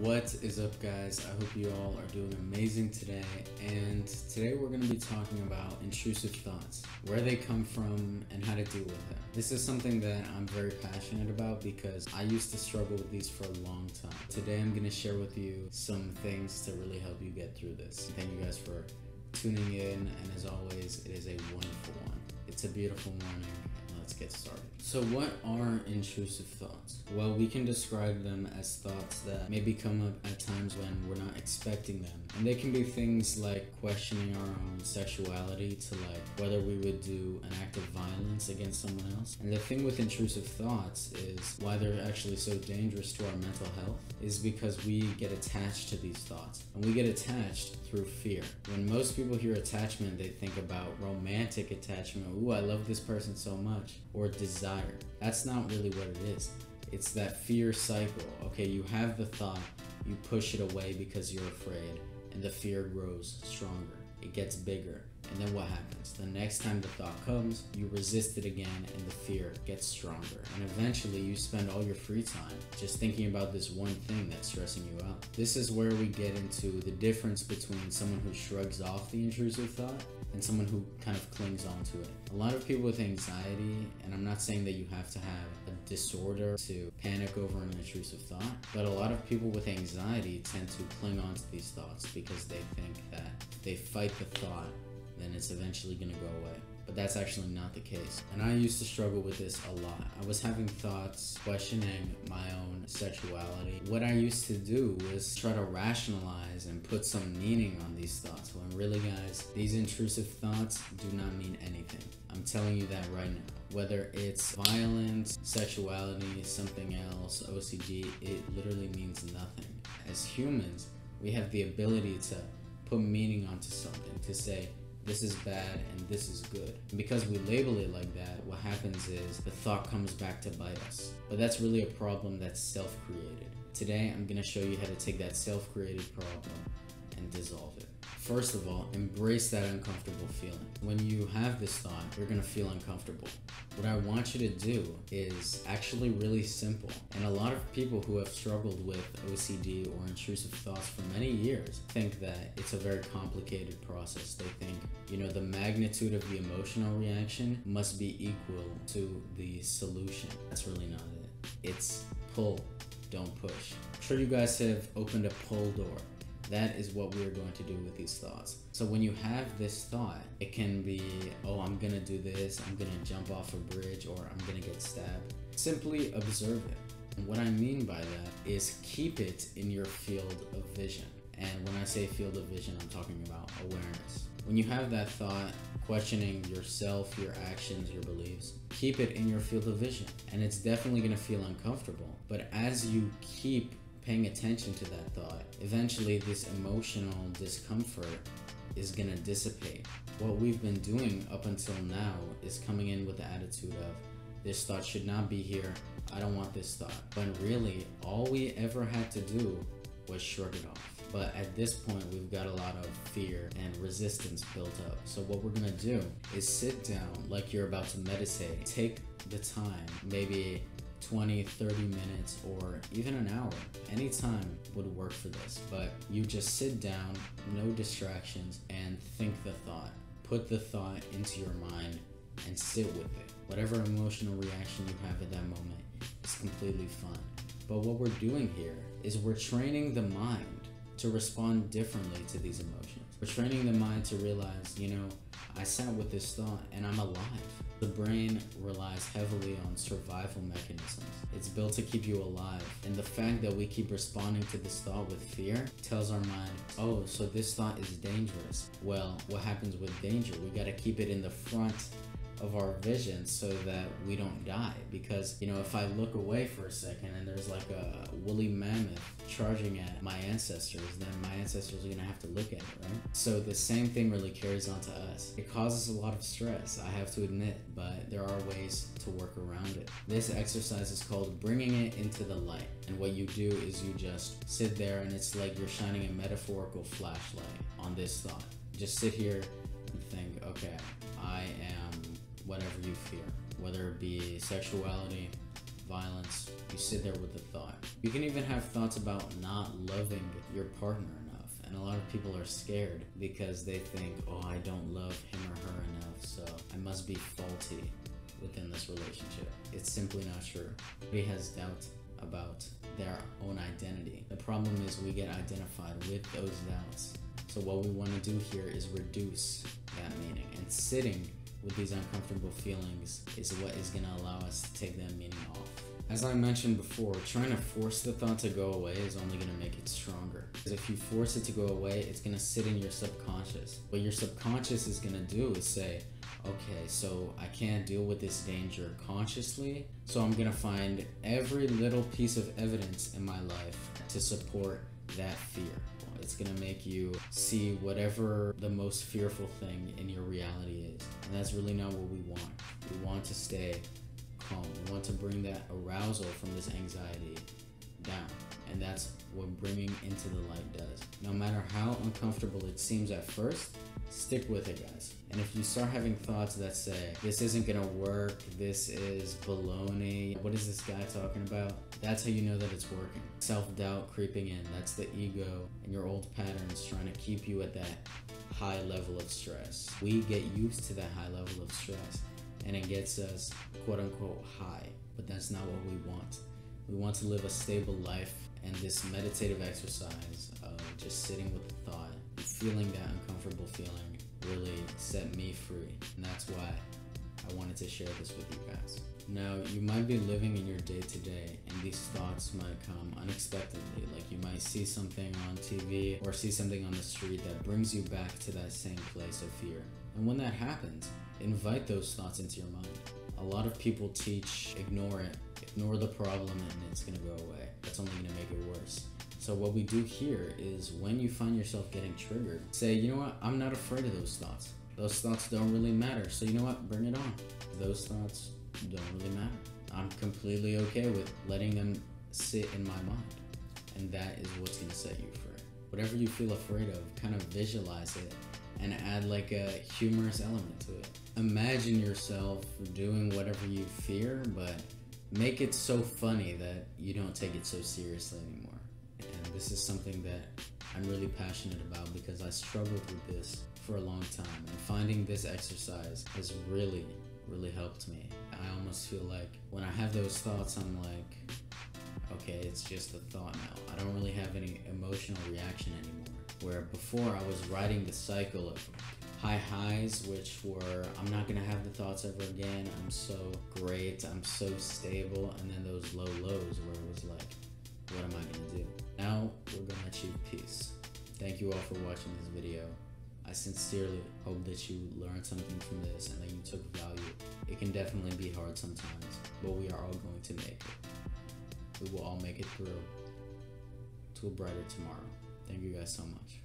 What is up, guys? I hope you all are doing amazing today. And today we're going to be talking about intrusive thoughts, where they come from, and how to deal with them. This is something that I'm very passionate about because I used to struggle with these for a long time. Today I'm going to share with you some things to really help you get through this. Thank you guys for tuning in, and as always, it is a wonderful one. It's a beautiful morning let's get started. So, what are intrusive thoughts? Well, we can describe them as thoughts that maybe come up at times when we're not expecting them. And they can be things like questioning our own sexuality to like whether we would do an act of violence against someone else. And the thing with intrusive thoughts is why they're actually so dangerous to our mental health is because we get attached to these thoughts. And we get attached through fear. When most people hear attachment, they think about romantic attachment. Ooh, I love this person so much or desire. That's not really what it is. It's that fear cycle. Okay, you have the thought, you push it away because you're afraid, and the fear grows stronger. It gets bigger. And then what happens? The next time the thought comes, you resist it again and the fear gets stronger. And eventually you spend all your free time just thinking about this one thing that's stressing you out. This is where we get into the difference between someone who shrugs off the intrusive thought and someone who kind of clings onto it. A lot of people with anxiety, and I'm not saying that you have to have a disorder to panic over an intrusive thought, but a lot of people with anxiety tend to cling on to these thoughts because they think they fight the thought then it's eventually going to go away. But that's actually not the case. And I used to struggle with this a lot. I was having thoughts, questioning my own sexuality. What I used to do was try to rationalize and put some meaning on these thoughts. When really, guys, these intrusive thoughts do not mean anything. I'm telling you that right now. Whether it's violence, sexuality, something else, OCD, it literally means nothing. As humans, we have the ability to put meaning onto something, to say, this is bad and this is good. And because we label it like that, what happens is the thought comes back to bite us. But that's really a problem that's self created. Today, I'm gonna show you how to take that self created problem and dissolve it. First of all, embrace that uncomfortable feeling. When you have this thought, you're gonna feel uncomfortable. What I want you to do is actually really simple. And a lot of people who have struggled with OCD or intrusive thoughts for many years think that it's a very complicated process. They think, you know, the magnitude of the emotional reaction must be equal to the solution. That's really not it. It's pull, don't push. I'm sure you guys have opened a pull door that is what we're going to do with these thoughts. So when you have this thought, it can be, oh, I'm gonna do this, I'm gonna jump off a bridge, or I'm gonna get stabbed. Simply observe it. And what I mean by that is keep it in your field of vision. And when I say field of vision, I'm talking about awareness. When you have that thought, questioning yourself, your actions, your beliefs, keep it in your field of vision. And it's definitely gonna feel uncomfortable. But as you keep paying attention to that thought, eventually this emotional discomfort is gonna dissipate. What we've been doing up until now is coming in with the attitude of this thought should not be here. I don't want this thought. But really, all we ever had to do was shrug it off. But at this point, we've got a lot of fear and resistance built up. So, what we're gonna do is sit down like you're about to meditate. Take the time, maybe 20, 30 minutes, or even an hour. Any time would work for this, but you just sit down, no distractions, and think the thought. Put the thought into your mind and sit with it. Whatever emotional reaction you have at that moment is completely fine. But what we're doing here is we're training the mind to respond differently to these emotions. We're training the mind to realize, you know, I sat with this thought and I'm alive. The brain relies heavily on survival mechanisms. It's built to keep you alive. And the fact that we keep responding to this thought with fear tells our mind, oh, so this thought is dangerous. Well, what happens with danger? We got to keep it in the front of our vision so that we don't die. Because, you know, if I look away for a second and there's like a woolly mammoth charging at my ancestors, then my ancestors are gonna have to look at it, right? So the same thing really carries on to us. It causes a lot of stress, I have to admit, but there are ways to work around it. This exercise is called bringing it into the light. And what you do is you just sit there and it's like you're shining a metaphorical flashlight on this thought. Just sit here and think, okay, I am whatever you fear, whether it be sexuality, violence, you sit there with the thought. You can even have thoughts about not loving your partner enough. And a lot of people are scared because they think, oh, I don't love him or her enough, so I must be faulty within this relationship. It's simply not true. He has doubt about their own identity. The problem is we get identified with those doubts. So what we want to do here is reduce that meaning and sitting with these uncomfortable feelings is what is going to allow us to take that meaning off. As I mentioned before, trying to force the thought to go away is only going to make it stronger. Because if you force it to go away, it's going to sit in your subconscious. What your subconscious is going to do is say, okay, so I can't deal with this danger consciously, so I'm gonna find every little piece of evidence in my life to support that fear. It's gonna make you see whatever the most fearful thing in your reality is. And that's really not what we want. We want to stay calm. We want to bring that arousal from this anxiety down. And that's what bringing into the light does. No matter how uncomfortable it seems at first, stick with it, guys. And if you start having thoughts that say, this isn't gonna work, this is baloney, what is this guy talking about? That's how you know that it's working. Self doubt creeping in, that's the ego and your old patterns trying to keep you at that high level of stress. We get used to that high level of stress and it gets us quote unquote high, but that's not what we want. We want to live a stable life, and this meditative exercise of just sitting with the thought feeling that uncomfortable feeling really set me free. And that's why I wanted to share this with you guys. Now, you might be living in your day to day, and these thoughts might come unexpectedly. Like you might see something on TV or see something on the street that brings you back to that same place of fear. And when that happens, invite those thoughts into your mind. A lot of people teach ignore it, ignore the problem, and it's gonna go away. That's only gonna make it worse. So what we do here is when you find yourself getting triggered, say, you know what, I'm not afraid of those thoughts. Those thoughts don't really matter. So you know what, bring it on. Those thoughts don't really matter. I'm completely okay with letting them sit in my mind. And that is what's gonna set you free. Whatever you feel afraid of, kind of visualize it and add like a humorous element to it. Imagine yourself doing whatever you fear, but make it so funny that you don't take it so seriously anymore this is something that I'm really passionate about because I struggled with this for a long time. And finding this exercise has really, really helped me. I almost feel like when I have those thoughts, I'm like, okay, it's just a thought now. I don't really have any emotional reaction anymore. Where before I was riding the cycle of high highs, which were I'm not gonna have the thoughts ever again. I'm so great. I'm so stable, and then those low lows where it was like, what am I gonna do? Now we're gonna achieve peace. Thank you all for watching this video. I sincerely hope that you learned something from this and that you took value. It can definitely be hard sometimes, but we are all going to make it. We will all make it through to a brighter tomorrow. Thank you guys so much.